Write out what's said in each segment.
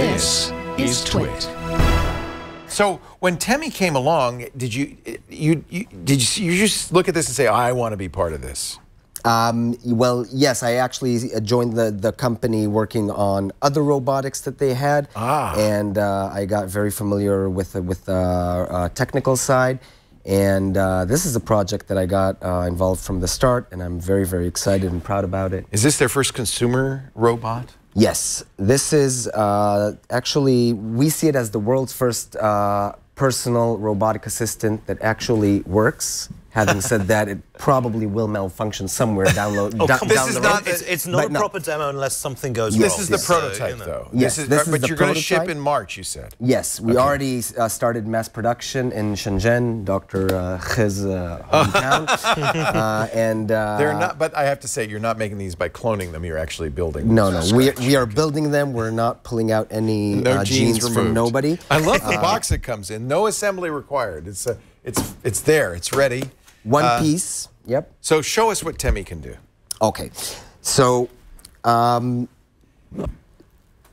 This is Twit. So when Temi came along, did you you, you did you, you just look at this and say, I want to be part of this? Um, well, yes, I actually uh, joined the, the company working on other robotics that they had, Ah. and uh, I got very familiar with the, with the uh, technical side. And uh, this is a project that I got uh, involved from the start, and I'm very, very excited and proud about it. Is this their first consumer robot? Yes, this is uh, actually, we see it as the world's first uh, personal robotic assistant that actually works. Having said that, it probably will malfunction somewhere down, lo- Oh, da- come This down is the not road. the- It's, it's not But a no. proper demo unless something goes This wrong. This is the So, prototype, you know. though. Yes, this is, this is but the you're going to ship in March, you said. Yes, we already uh, started mass production in Shenzhen, Dr. Uh, Khiz uh, hometown. uh, and uh, They're not, but I have to say, you're not making these by cloning them. You're actually building. them No, no, we, we are building them. We're not pulling out any no uh, genes, genes from nobody. I love the box it comes in. No assembly required. It's a, it's it's there. It's ready. One Uh, piece. Yep. So show us what Temi can do. Okay, so um,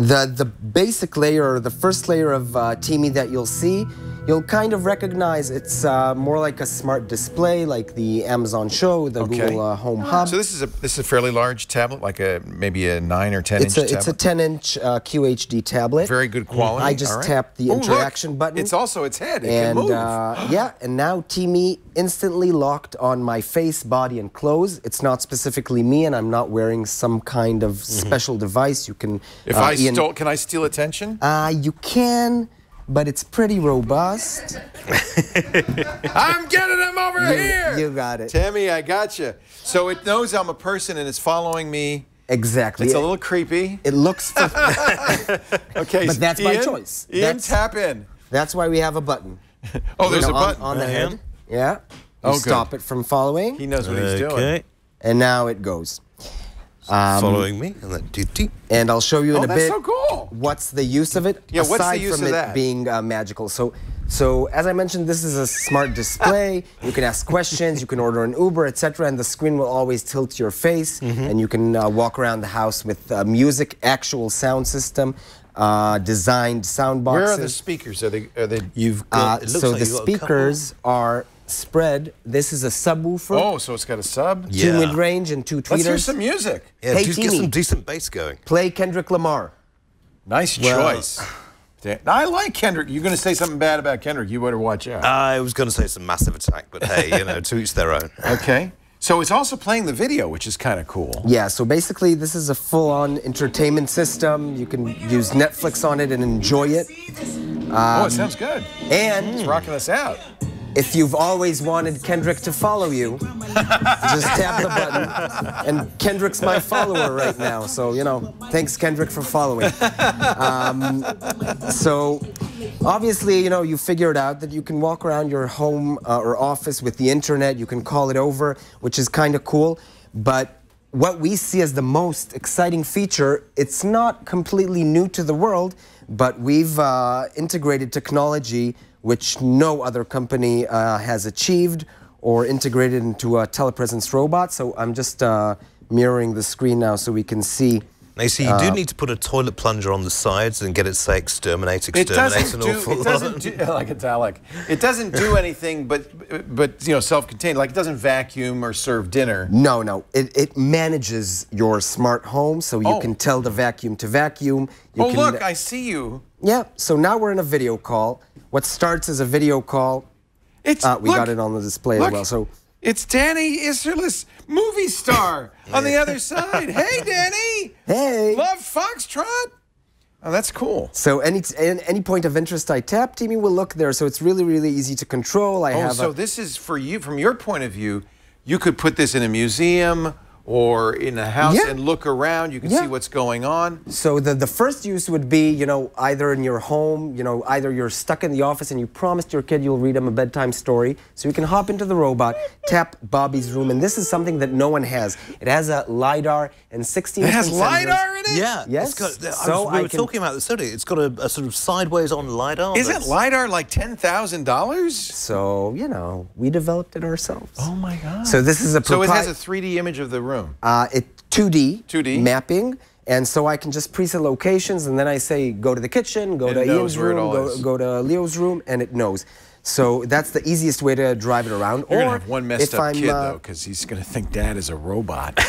the the basic layer, or the first layer of uh, Teamy that you'll see, you'll kind of recognize it's uh, more like a smart display, like the Amazon Show, the Okay. Google uh, Home Hub. So this is a this is a fairly large tablet, like a maybe a nine or ten it's inch a it's a 10 inch uh, QHD tablet. Very good quality. I just right. tapped the Oh, look, interaction button. It's also its head. It and can move. uh, yeah, and now Teamy instantly locked on my face, body, and clothes. It's not specifically me, and I'm not wearing some kind of special device. You can. If uh, I Iain- stole, can I steal attention? Uh, you can, but it's pretty robust. I'm getting him over You- here. you got it. Tammy. I got you. So it knows I'm a person and it's following me. Exactly. It's a little creepy. It looks. Okay, But that's my choice. Iain, That's- tap in. that's why we have a button. Oh, there's You a know, on- button. on, the head. hand? Yeah. You Oh, good. stop it from following, He knows what he's doing. Okay. and now it goes. Um, Following me. And then do, do. And I'll show you in Oh, a bit. so cool. What's the use of it? Yeah, what's the aside use from of it that? being uh, magical. So, so as I mentioned, this is a smart display. you can ask questions, you can order an Uber, etc., and the screen will always tilt to your face, Mm-hmm. and you can uh, walk around the house with uh, music, actual sound system, uh, designed sound boxes. Where are the speakers? Are they? Are they? You've Uh, got. it looks so like the you've got a speakers are spread. This is a subwoofer, Oh, so it's got a sub. Yeah. two mid-range and two tweeters. Let's hear some music. Yeah, Hey, do get some decent bass going. Play Kendrick Lamar. Nice Well- choice. I like Kendrick. You're going to say something bad about Kendrick. You better watch out. I was going to say some massive attack, but hey, you know, to each their own. okay. So it's also playing the video, which is kind of cool. Yeah, so basically this is a full-on entertainment system. You can use Netflix on it and enjoy it. oh, it um, sounds good. And... It's rocking us out. If you've always wanted Kendrick to follow you, just tap the button. And Kendrick's my follower right now, so you know, thanks Kendrick for following. Um, so obviously, you know, you figured out that you can walk around your home uh, or office with the internet. You can call it over, which is kind of cool. But what we see as the most exciting feature, it's not completely new to the world, but we've uh, integrated technology which no other company uh, has achieved or integrated into a telepresence robot. So I'm just uh, mirroring the screen now so we can see. Now, you see, you do need to put a toilet plunger on the sides and get it, say, exterminate, It exterminate doesn't an do. awful It doesn't lot. do like italic. It doesn't do anything, but but you know, self-contained. Like it doesn't vacuum or serve dinner. No, no, it, it manages your smart home so you Oh. can tell the vacuum to vacuum. You Oh can, look, I see you. Yeah, so now we're in a video call. What starts as a video call, It's uh, we look, got it on the display look, as well. So it's Danny Isserles, movie star, on the other side. Hey, Danny. Hey. Love Foxtrot. Oh, that's cool. So any any point of interest I tap, Timmy will look there. So it's really really easy to control. I Oh, have so this is for you, from your point of view, you could put this in a museum or in a house Yeah. and look around. You can Yeah. see what's going on. So the, the first use would be, you know, either in your home, you know, either you're stuck in the office and you promised your kid you'll read him a bedtime story. So you can hop into the robot, tap Bobby's room, and this is something that no one has. It has a LiDAR and 16 It has different sensors. LiDAR in it? Yeah. Yes, It's got, I so was, we I were can- talking about this earlier. It's got a, a sort of sideways on LiDAR. Isn't that's- LiDAR like $10,000? So, you know, we developed it ourselves. Oh my God. So this is a So it has a 3D image of the room. Uh, it 2D, 2D. mapping, And so I can just preset locations, and then I say, go to the kitchen, go It to Iain's room, go, go to Leo's room, and it knows. So that's the easiest way to drive it around. You're or gonna have one messed up I'm, kid uh, though, because he's gonna think Dad is a robot.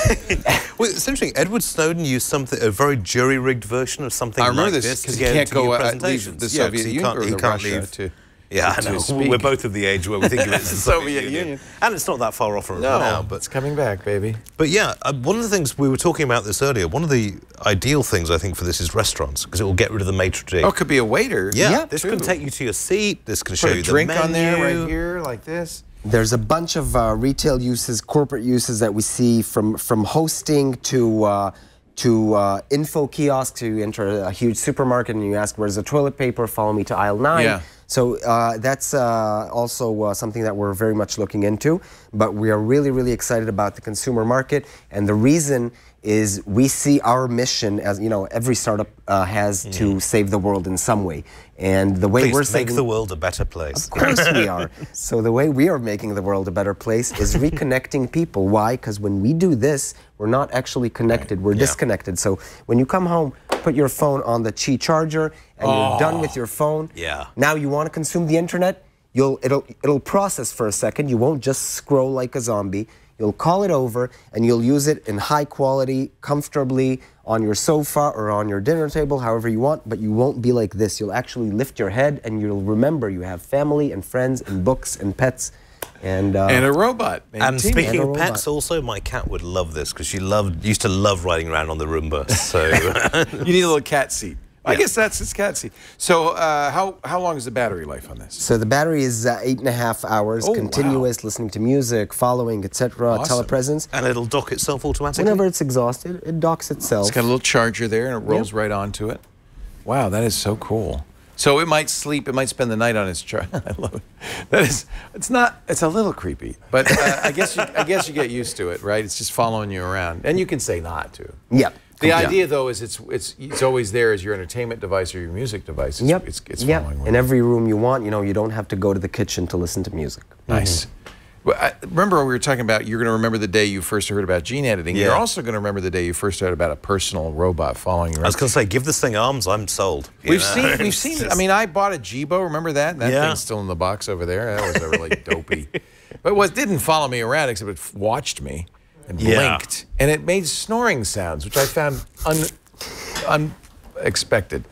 Well, it's interesting. Edward Snowden used something, a very jury-rigged version of something I remember like this, this 'cause to he can't go, your uh, leave the Soviet he Union can't, or he can't Russia leave. to- yeah, I know. speak. We're both of the age where we think of it as the Soviet Soviet Union. Union. and it's not that far off from it no, now. but But it's coming back, baby. But yeah, uh, one of the things we were talking about this earlier. One of the ideal things I think for this is restaurants because it will get rid of the maitre d'. Oh, it could be a waiter. yeah, Yeah, this too. can take you to your seat. This can show Put you a drink the menu. on there right here, like this. There's a bunch of uh, retail uses, corporate uses that we see from from hosting to uh, to uh, info kiosks. To you enter a huge supermarket and you ask, "Where's the toilet paper?" Follow me to aisle nine. Yeah. So uh, that's uh, also uh, something that we're very much looking into. But we are really, really excited about the consumer market, and the reason is we see our mission as you know every startup uh, has to save the world in some way, and the way Please we're make the world a better place. of course we are. So the way we are making the world a better place is reconnecting people. Why? Because when we do this, we're not actually connected. We're disconnected. So when you come home, put your phone on the Qi charger, and you're done with your phone. Yeah. Now you want to consume the internet. You'll it'll it'll process for a second. You won't just scroll like a zombie. You'll call it over and you'll use it in high quality, comfortably on your sofa or on your dinner table, however you want, but you won't be like this. You'll actually lift your head and you'll remember you have family and friends and books and pets. And, uh, And a robot. named And Timmy. speaking And a of pets, also my cat would love this because she loved used to love riding around on the Roomba. So you need a little cat seat. I guess that's it's cat. So uh, how how long is the battery life on this? so the battery is uh, eight and a half hours, Oh, wow. continuous, listening to music, following, etc., Awesome. telepresence. and it'll dock itself automatically. Whenever it's exhausted, it docks itself. It's got a little charger there, and it rolls right onto it. Wow, that is so cool. So it might sleep. It might spend the night on its charger. I love it. That is. It's not. It's a little creepy, but uh, I guess you, I guess you get used to it, right? It's just following you around, and you can say not to. Yep. The Yeah. idea, though, is it's it's it's always there as your entertainment device or your music device. It's, Yep. It's, it's yep. following. In every room you want, you know, you don't have to go to the kitchen to listen to music. Nice. Mm-hmm. Well, I, remember we were talking about you're going to remember the day you first heard about gene editing. You're also going to remember the day you first heard about a personal robot following you I was going to say, give this thing arms. I'm sold. We've know? seen, we've seen. just- I mean, I bought a Jibo. Remember that? That Yeah. thing's still in the box over there. That was a really dopey. But what didn't follow me around except it watched me and Yeah. blinked, and it made snoring sounds, which I found un, unexpected.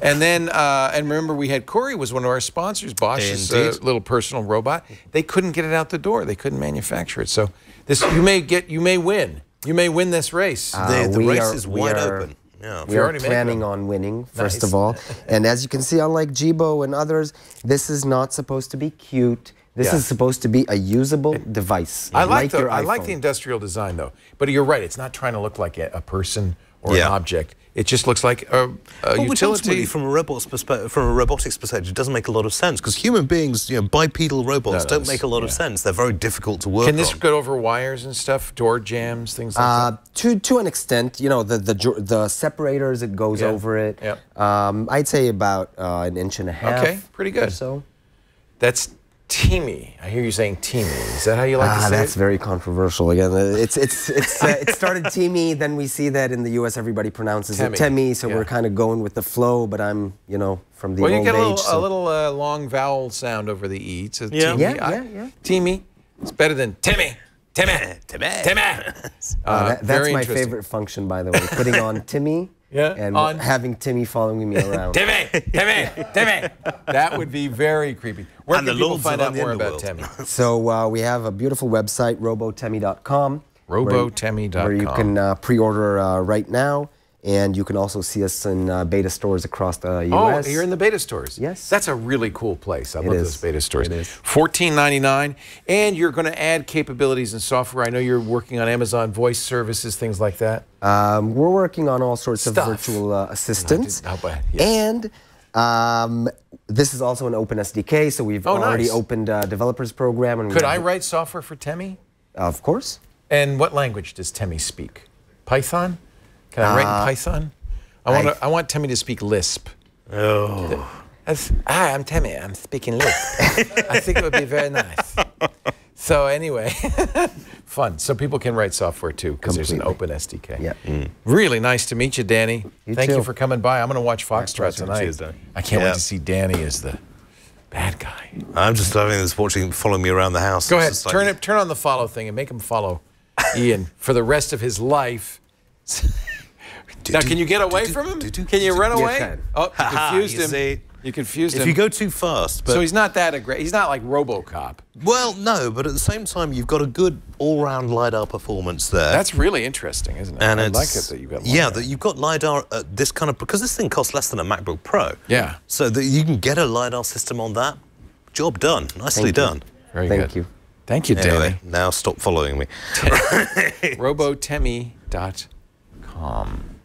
And then, uh, and remember, we had Kuri was one of our sponsors. Bosch's uh, little personal robot. They couldn't get it out the door. They couldn't manufacture it. So this, you may get, you may win. You may win this race. the, the race are- is wide are- open. Yeah. we are already planning on winning, first Nice. of all. and as you can see, unlike Jibo and others, this is not supposed to be cute. This Yeah. is supposed to be a usable device. I like, the your I like the industrial design though, but you're right. It's not trying to look like a, a person or Yeah. an object. It just looks like a, a Well, which ultimately, utility. from a robot's perspective, from a robotics perspective, it doesn't make a lot of sense because human beings, you know, bipedal robots No, don't make a lot of sense. They're very difficult to work Can this on. go over wires and stuff? Door jams, things like Uh, that. to to an extent, you know, the the the separators it goes Yeah. over it. Yep. Um, I'd say about uh, an inch and a half. Okay, pretty good. or So. That's teamy. I hear you saying teamy. Is that how you like to Ah, say that's it? very controversial. Again, Uh, it's it's it's uh, it started teamy. then we see that in the U.S. everybody pronounces Temi, it Temi, so yeah. we're kind of going with the flow. But I'm, you know, from the Well, you get a little, age. a little uh, long vowel sound over the e. It's a Yeah. teamy. Yeah, yeah, yeah. Teamy. It's better than Timmy. Timmy. Timmy. Timmy. Uh, Uh, that- that's my favorite function, by the way. Putting on Timmy Yeah, and on- having Timmy following me around. Timmy, Timmy, Timmy. That would be very creepy. Where And can people find out more about. Timmy? So uh, we have a beautiful website, robotemi.com. where- Robotemi.com. Where you can uh, pre-order uh, right now, and you can also see us in uh, b8ta stores across the U.S. Oh, you're in the b8ta stores. Yes. That's a really cool place. I It love is. those b8ta stores. It is. Fourteen ninety nine, and you're going to add capabilities and software. I know you're working on Amazon Voice Services, things like that. Um, we're working on all sorts Stuff. of virtual uh, assistants. About- yes. And um, this is also an open SDK, so we've Oh, already nice. opened a developers program. And Could I write software for Temi? Of course. And what language does Temi speak? Python? Can I write in Python? I want I- to, I want Temi to speak Lisp. Oh. That's, hi, I'm Temi. I'm speaking Lisp. I think it would be very nice. So anyway, fun. So people can write software too because there's an open SDK. Yeah. Mm. Really nice to meet you, Danny. You Thank you for coming by. I'm going to watch Foxtrot pleasure. tonight. Cheers, I can't Yeah. wait to see Danny as the bad guy. I'm just loving this, watching, following me around the house. Go It's ahead, just like- turn it, turn on the follow thing and make him follow Iain for the rest of his life. Now, can you get away from him? Can you run You away? can. Oh, you Ha-ha, confused you him. see. You confused If him. If you go too fast, but so he's not that aggressive. He's not like RoboCop. well, no, but at the same time, you've got a good all-round lidar performance there. That's really interesting, isn't it? and I it's, like it that you've got. lidar. yeah, that you've got lidar at this kind of because this thing costs less than a MacBook Pro. Yeah. So that you can get a lidar system on that. Job done. Nicely Thank you. done. Very Thank good. you. Thank you, Danny. Anyway, now stop following me. Robotemi.com.